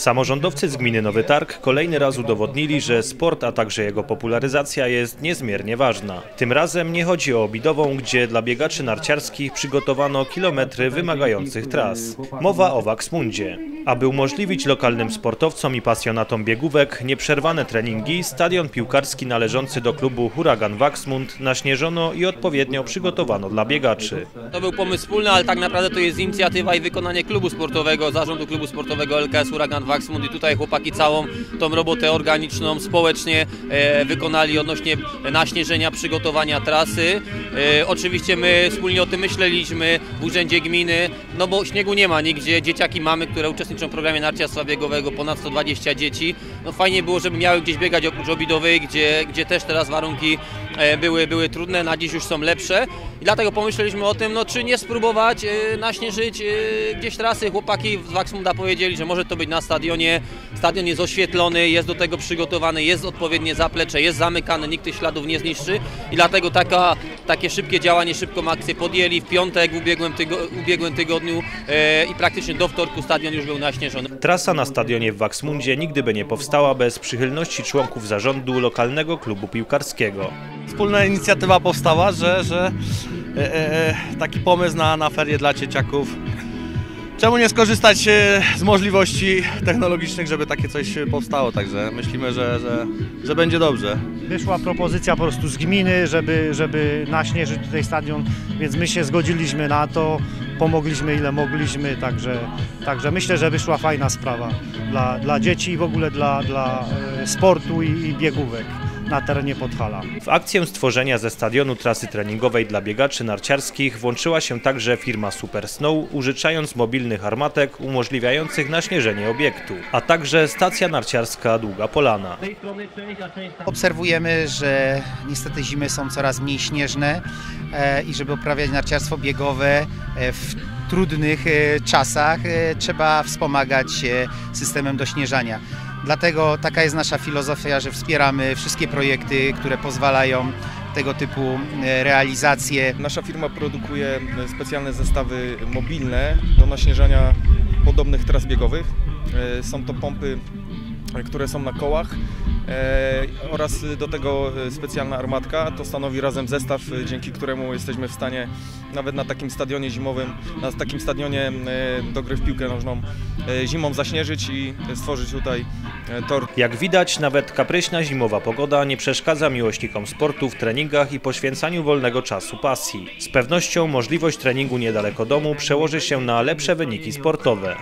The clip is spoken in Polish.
Samorządowcy z gminy Nowy Targ kolejny raz udowodnili, że sport, a także jego popularyzacja jest niezmiernie ważna. Tym razem nie chodzi o Obidową, gdzie dla biegaczy narciarskich przygotowano kilometry wymagających tras. Mowa o Waksmundzie. Aby umożliwić lokalnym sportowcom i pasjonatom biegówek nieprzerwane treningi, stadion piłkarski należący do klubu Huragan Waksmund naśnieżono i odpowiednio przygotowano dla biegaczy. To był pomysł wspólny, ale tak naprawdę to jest inicjatywa i wykonanie klubu sportowego, zarządu klubu sportowego LKS Huragan Waxmund i tutaj chłopaki całą tą robotę organiczną społecznie e, wykonali odnośnie naśnieżenia, przygotowania trasy. E, oczywiście my wspólnie o tym myśleliśmy w urzędzie gminy, no bo śniegu nie ma nigdzie, dzieciaki mamy, które uczestniczą w programie narciarstwa biegowego, ponad 120 dzieci. No fajnie było, żeby miały gdzieś biegać oprócz Obidowej, gdzie, gdzie też teraz warunki były, były trudne, na dziś już są lepsze. I dlatego pomyśleliśmy o tym, no czy nie spróbować e, naśnieżyć e, gdzieś trasy. Chłopaki z Waxmunda powiedzieli, że może to być na stadionie. Stadion jest oświetlony, jest do tego przygotowany, jest odpowiednie zaplecze, jest zamykany, nikt tych śladów nie zniszczy. I dlatego taka, takie szybkie działanie, szybką akcję podjęli w piątek w ubiegłym, tygo, ubiegłym tygodniu e, i praktycznie do wtorku stadion już był naśnieżony. Trasa na stadionie w Waksmundzie nigdy by nie powstała bez przychylności członków zarządu lokalnego klubu piłkarskiego. Wspólna inicjatywa powstała, że, że e, e, taki pomysł na, na ferie dla dzieciaków. Czemu nie skorzystać e, z możliwości technologicznych, żeby takie coś powstało? Także myślimy, że, że, że będzie dobrze. Wyszła propozycja po prostu z gminy, żeby, żeby naśnieżyć tutaj stadion, więc my się zgodziliśmy na to, pomogliśmy ile mogliśmy, także, także myślę, że wyszła fajna sprawa dla, dla dzieci i w ogóle dla, dla e, sportu i, i biegówek na terenie Podhala. W akcję stworzenia ze stadionu trasy treningowej dla biegaczy narciarskich włączyła się także firma Super Snow, użyczając mobilnych armatek umożliwiających naśnieżenie obiektu, a także stacja narciarska Długa Polana. Obserwujemy, że niestety zimy są coraz mniej śnieżne e, i żeby uprawiać narciarstwo biegowe e, w trudnych e, czasach trzeba wspomagać się systemem dośnieżania. Dlatego taka jest nasza filozofia, że wspieramy wszystkie projekty, które pozwalają tego typu e, realizacje. Nasza firma produkuje specjalne zestawy mobilne do naśnieżania podobnych tras biegowych. E, Są to pompy, e, które są na kołach e, oraz do tego specjalna armatka. To stanowi razem zestaw, e, dzięki któremu jesteśmy w stanie nawet na takim stadionie zimowym, na takim stadionie e, do gry w piłkę nożną e, zimą zaśnieżyć i stworzyć tutaj e, tor Jak widać, nawet kapryśna zimowa pogoda nie przeszkadza miłośnikom sportu w treningach i poświęcaniu wolnego czasu pasji. Z pewnością możliwość treningu niedaleko domu przełoży się na lepsze wyniki sportowe.